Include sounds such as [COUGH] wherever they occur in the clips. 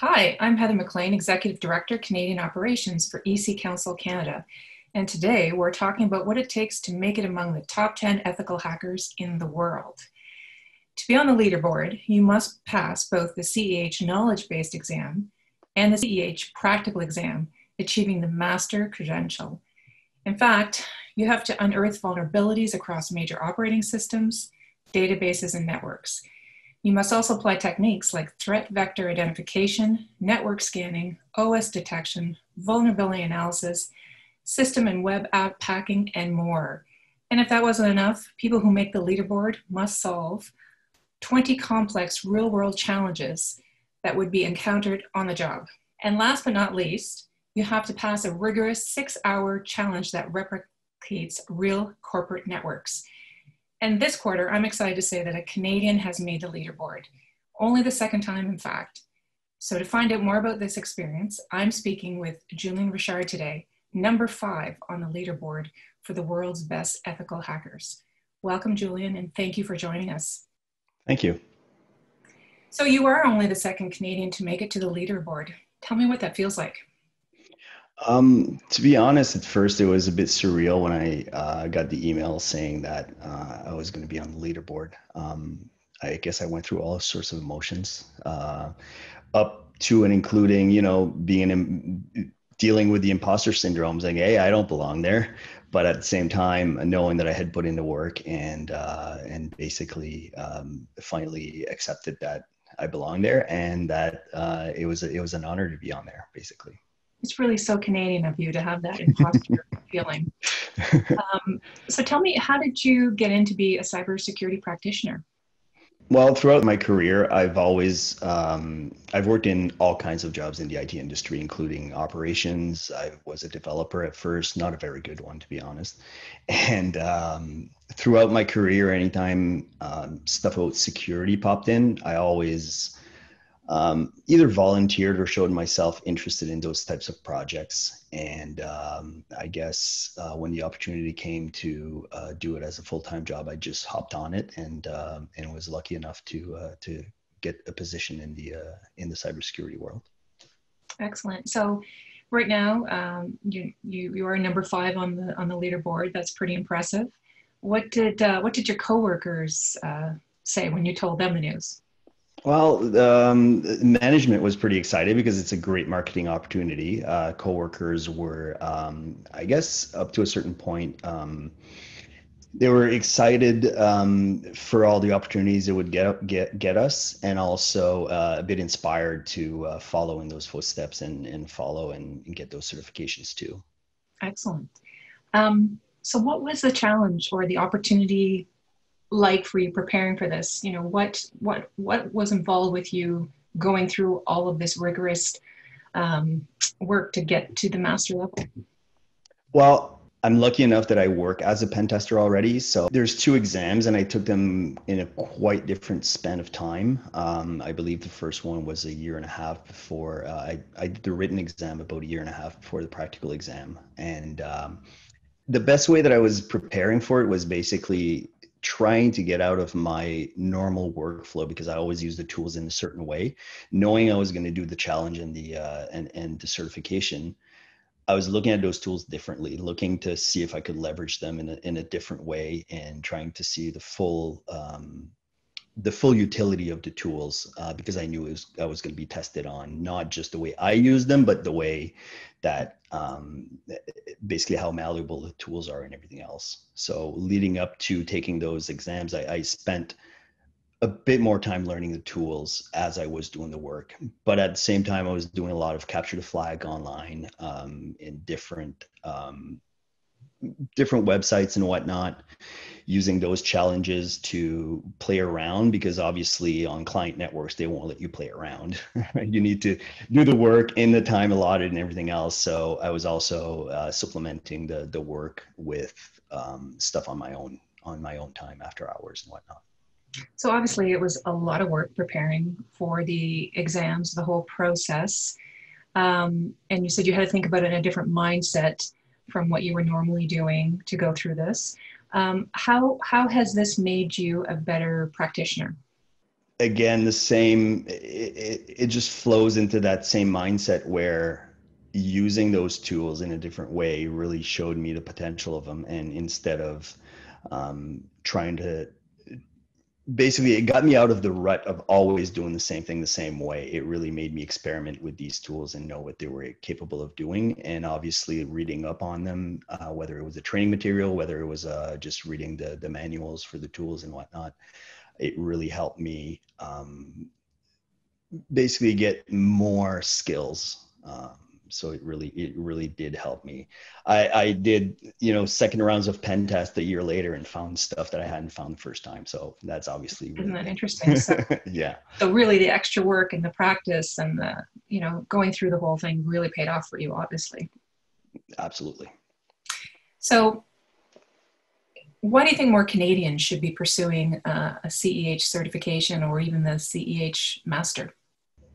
Hi, I'm Heather McLean, Executive Director, Canadian Operations for EC Council Canada. And today we're talking about what it takes to make it among the top 10 ethical hackers in the world. To be on the leaderboard, you must pass both the CEH knowledge based exam and the CEH practical exam, achieving the master credential. In fact, you have to unearth vulnerabilities across major operating systems, databases, and networks. You must also apply techniques like threat vector identification, network scanning, OS detection, vulnerability analysis, system and web app hacking, and more. And if that wasn't enough, people who make the leaderboard must solve 20 complex real world challenges that would be encountered on the job. And last but not least, you have to pass a rigorous six hour challenge that replicates real corporate networks. And this quarter, I'm excited to say that a Canadian has made the leaderboard, only the second time, in fact. So, to find out more about this experience, I'm speaking with Julian Richard today, number five on the leaderboard for the world's best ethical hackers. Welcome, Julian, and thank you for joining us. Thank you. So, you are only the second Canadian to make it to the leaderboard. Tell me what that feels like. Um, to be honest, at first it was a bit surreal when I uh, got the email saying that uh, I was going to be on the leaderboard. Um, I guess I went through all sorts of emotions, uh, up to and including, you know, being in, dealing with the imposter syndrome, saying, "Hey, I don't belong there," but at the same time, knowing that I had put in the work and uh, and basically um, finally accepted that I belong there and that uh, it was it was an honor to be on there, basically it's really so Canadian of you to have that imposter [LAUGHS] feeling. Um, so tell me, how did you get in to be a cybersecurity practitioner? Well, throughout my career, I've always um, I've worked in all kinds of jobs in the IT industry, including operations. I was a developer at first, not a very good one to be honest. And um, throughout my career, anytime um, stuff about security popped in, I always um, either volunteered or showed myself interested in those types of projects. And um, I guess uh, when the opportunity came to uh, do it as a full time job, I just hopped on it and uh, and was lucky enough to uh, to get a position in the uh, in the cybersecurity world. Excellent. So. Right now, um, you, you you are number five on the on the leaderboard. That's pretty impressive. What did uh, what did your coworkers say when you told them the news? Well, um, management was pretty excited because it's a great marketing opportunity. Uh, coworkers were, um, I guess, up to a certain point, um, they were excited um, for all the opportunities it would get get get us, and also uh, a bit inspired to uh, follow in those footsteps and and follow and, and get those certifications too. Excellent. Um, so, what was the challenge or the opportunity like for you preparing for this? You know, what what what was involved with you going through all of this rigorous um, work to get to the master level? Well, I'm lucky enough that I work as a pen tester already. So there's two exams, and I took them in a quite different span of time. Um, I believe the first one was a year and a half before uh, I, I did the written exam about a year and a half before the practical exam. And um, the best way that I was preparing for it was basically trying to get out of my normal workflow because I always use the tools in a certain way, knowing I was going to do the challenge and the uh, and and the certification. I was looking at those tools differently, looking to see if I could leverage them in a, in a different way, and trying to see the full um, the full utility of the tools uh, because I knew was, I was going to be tested on not just the way I use them, but the way that um, basically how malleable the tools are and everything else. So leading up to taking those exams, I, I spent a bit more time learning the tools as I was doing the work. But at the same time, I was doing a lot of capture the flag online um, in different um, different websites and whatnot using those challenges to play around because obviously on client networks they won't let you play around. [LAUGHS] You need to do the work in the time allotted and everything else. So i was also uh, supplementing the the work with um, stuff on my own on my own time after hours and whatnot. So obviously it was a lot of work preparing for the exams the whole process. Um, and you said you had to think about it in a different mindset from what you were normally doing to go through this. Um, how, how has this made you a better practitioner? again, the same, it, it, just flows into that same mindset where using those tools in a different way really showed me the potential of them. And instead of um, trying to basically it got me out of the rut of always doing the same thing the same way. It really made me experiment with these tools and know what they were capable of doing. And obviously reading up on them uh, whether it was a training material whether it was uh, just reading the, the manuals for the tools and whatnot it really helped me um, basically get more skills um, so it really it really did help me. I i did you know second rounds of pen test a year later and found stuff that i hadn't found the first time. So that's obviously really isn't that interesting? So, [LAUGHS] yeah. so really the extra work and the practice and the you know going through the whole thing really paid off for you obviously. Absolutely. So why do you think more Canadians should be pursuing uh, a CEH certification or even the CEH master?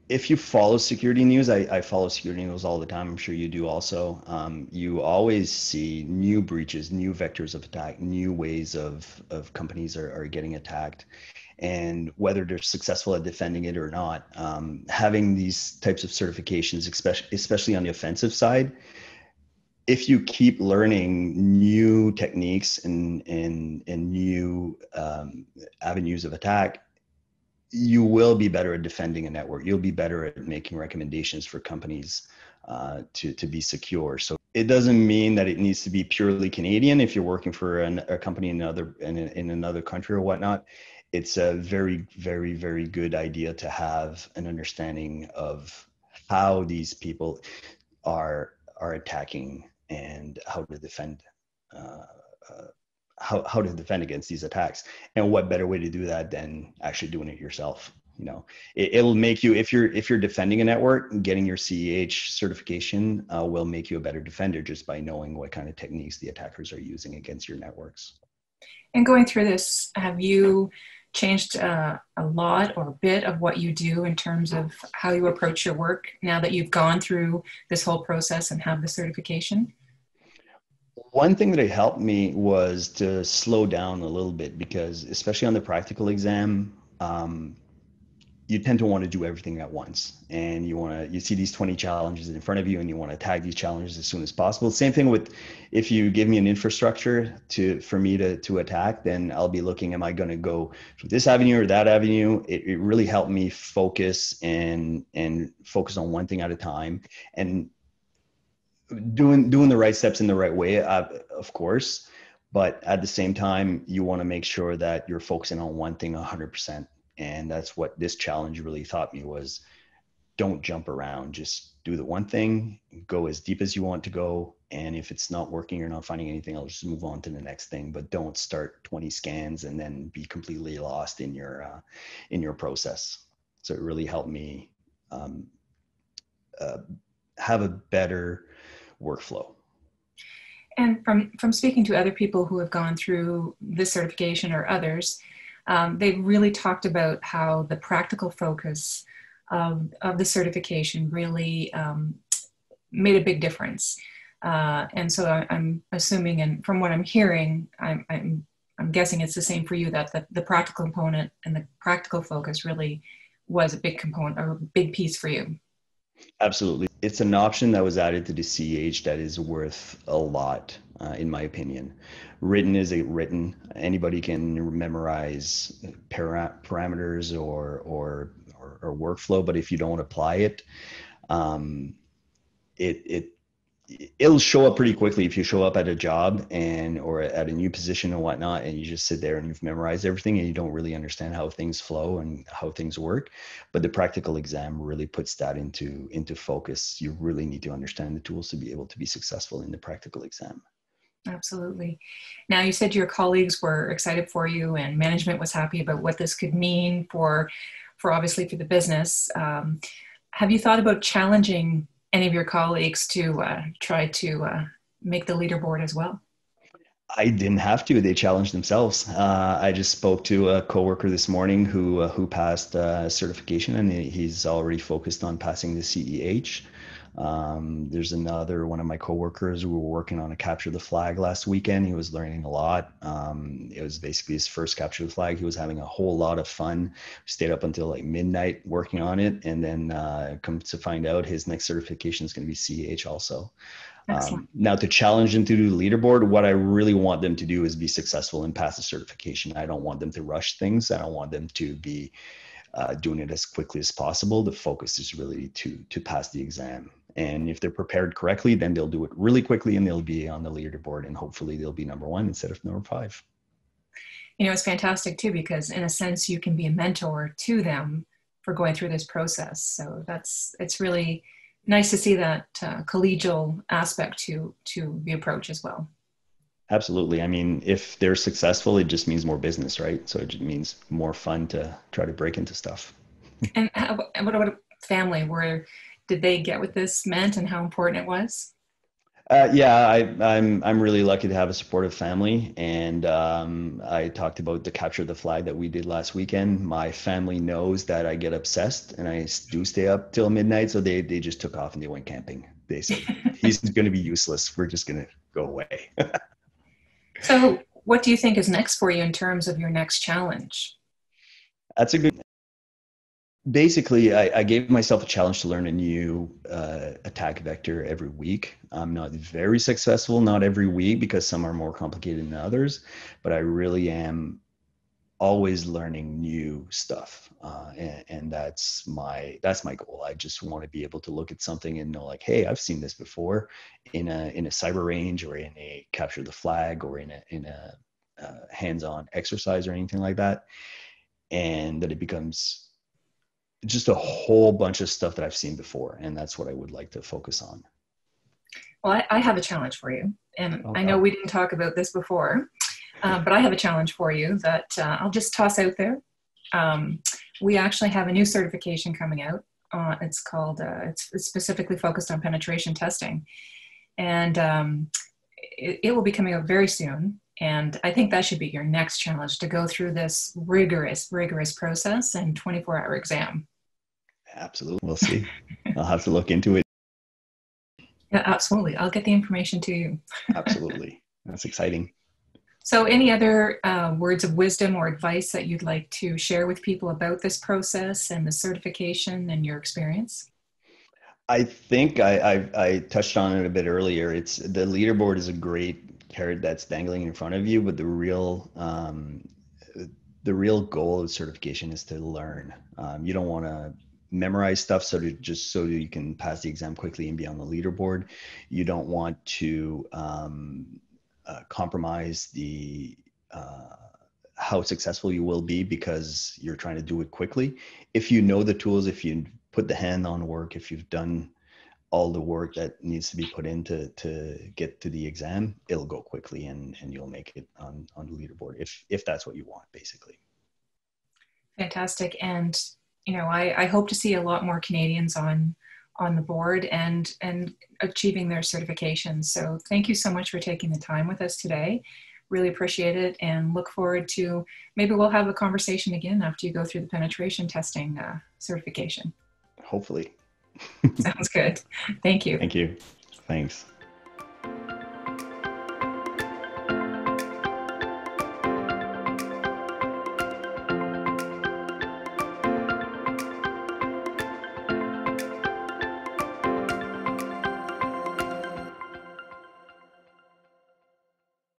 If you follow security news, I, I, follow security news all the time. I'm sure you do also. Um, you always see new breaches, new vectors of attack, new ways of, of companies are, are getting attacked. And whether they're successful at defending it or not, um, having these types of certifications, especially, especially on the offensive side, if you keep learning new techniques and, and, and new um, avenues of attack, you will be better at defending a network. You'll be better at making recommendations for companies uh, to to be secure. So it doesn't mean that it needs to be purely Canadian. If you're working for an, a company in another in, in another country or whatnot, it's a very very very good idea to have an understanding of how these people are are attacking and how to defend. Uh, uh, how, how to defend against these attacks. And what better way to do that than actually doing it yourself you know? It, will make you if you're if you're defending a network getting your ceh certification uh, will make you a better defender just by knowing what kind of techniques the attackers are using against your networks. And going through this have you changed uh, a lot or a bit of what you do in terms of how you approach your work now that you've gone through this whole process and have the certification one thing that it helped me was to slow down a little bit because, especially on the practical exam, um, you tend to want to do everything at once. And you want to you see these 20 challenges in front of you and you want to tag these challenges as soon as possible. Same thing with if you give me an infrastructure to for me to to attack then i'll be looking am i going to go to this avenue or that avenue? It, it really helped me focus and and focus on one thing at a time. And doing doing the right steps in the right way uh, of course but at the same time you want to make sure that you're focusing on one thing 100% and that's what this challenge really taught me was don't jump around. Just do the one thing go as deep as you want to go. And if it's not working you're not finding anything i'll just move on to the next thing. But don't start 20 scans and then be completely lost in your uh, in your process. So it really helped me um, uh, have a better workflow. And from, from speaking to other people who have gone through this certification or others, um, they've really talked about how the practical focus of, of the certification really um, made a big difference. Uh, and so I, am assuming, and from what I'm hearing, I'm, I'm, I'm guessing it's the same for you that the, the practical component and the practical focus really was a big component or a big piece for you. Absolutely. It's an option that was added to the CEH that is worth a lot, uh, in my opinion. Written is a written. Anybody can memorize para- parameters or, or, or, or, workflow, but if you don't apply it, um, it, it it'll show up pretty quickly if you show up at a job and or at a new position and whatnot and you just sit there and you've memorized everything and you don't really understand how things flow and how things work. But the practical exam really puts that into into focus. You really need to understand the tools to be able to be successful in the practical exam. Absolutely. Now you said your colleagues were excited for you and management was happy about what this could mean for for obviously for the business. Um, have you thought about challenging any of your colleagues to uh, try to uh, make the leaderboard as well? I didn't have to. They challenged themselves. Uh, I just spoke to a coworker this morning who uh, who passed uh, certification, and he's already focused on passing the CEH. Um, there's another one of my coworkers who were working on a capture the flag last weekend. He was learning a lot. Um, it was basically his first capture the flag. He was having a whole lot of fun. Stayed up until like midnight working on it, and then uh, come to find out his next certification is going to be CEH also. Um, now to challenge them to do the leaderboard, what I really want them to do is be successful and pass the certification. I don't want them to rush things. I don't want them to be uh, doing it as quickly as possible. The focus is really to to pass the exam. And if they're prepared correctly, then they'll do it really quickly and they'll be on the leaderboard and hopefully they'll be number one instead of number five. You know, it's fantastic too because in a sense you can be a mentor to them for going through this process. So that's it's really nice to see that uh, collegial aspect to to the approach as well. Absolutely. I mean, if they're successful, it just means more business, right? So it just means more fun to try to break into stuff. and how, what about family? Where did they get what this meant and how important it was? Uh, yeah, I, am I'm, I'm really lucky to have a supportive family, and um, I talked about the capture of the flag that we did last weekend. My family knows that I get obsessed, and I do stay up till midnight. So they they just took off and they went camping. They said [LAUGHS] he's going to be useless. We're just going to go away. [LAUGHS] so, what do you think is next for you in terms of your next challenge? That's a good basically I, I, gave myself a challenge to learn a new uh, attack vector every week. I'm not very successful not every week because some are more complicated than others but i really am always learning new stuff uh, and, and, that's my that's my goal. I just want to be able to look at something and know like hey i've seen this before in a in a cyber range or in a capture the flag or in a in a uh, hands-on exercise or anything like that and that it becomes just a whole bunch of stuff that I've seen before, and that's what I would like to focus on. Well, I, I have a challenge for you, and okay. I know we didn't talk about this before, uh, but I have a challenge for you that uh, I'll just toss out there. Um, we actually have a new certification coming out. Uh, it's called. Uh, it's, it's, specifically focused on penetration testing, and um, it, it will be coming out very soon. And I think that should be your next challenge to go through this rigorous, rigorous process and 24 hour exam. Absolutely. We'll see. I'll have to look into it. Yeah, absolutely. I'll get the information to you. [LAUGHS] absolutely. That's exciting. So, any other uh, words of wisdom or advice that you'd like to share with people about this process and the certification and your experience? I think I, I, I touched on it a bit earlier. It's the leaderboard is a great carrot that's dangling in front of you, but the real um, the real goal of certification is to learn. Um, you don't want to memorize stuff so to just so you can pass the exam quickly and be on the leaderboard. You don't want to um, uh, compromise the uh, how successful you will be because you're trying to do it quickly. If you know the tools, if you put the hand on work, if you've done all the work that needs to be put in to, to get to the exam, it'll go quickly and, and you'll make it on, on the leaderboard if, if that's what you want, basically. Fantastic. And you know, I, I hope to see a lot more Canadians on on the board and and achieving their certifications. So thank you so much for taking the time with us today. Really appreciate it and look forward to maybe we'll have a conversation again after you go through the penetration testing uh, certification. Hopefully. [LAUGHS] Sounds good. Thank you. Thank you. Thanks.